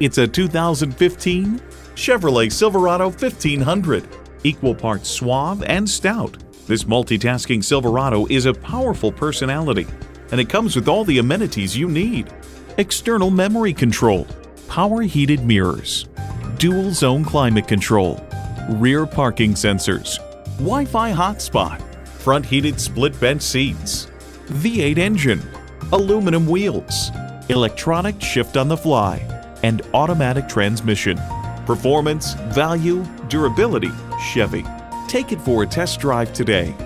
It's a 2015 Chevrolet Silverado 1500. Equal parts suave and stout, this multitasking Silverado is a powerful personality, and it comes with all the amenities you need. External memory control, power heated mirrors, dual zone climate control, rear parking sensors, Wi-Fi hotspot, front heated split bench seats, V8 engine, aluminum wheels, electronic shift on the fly, and automatic transmission. Performance, value, durability, Chevy. Take it for a test drive today.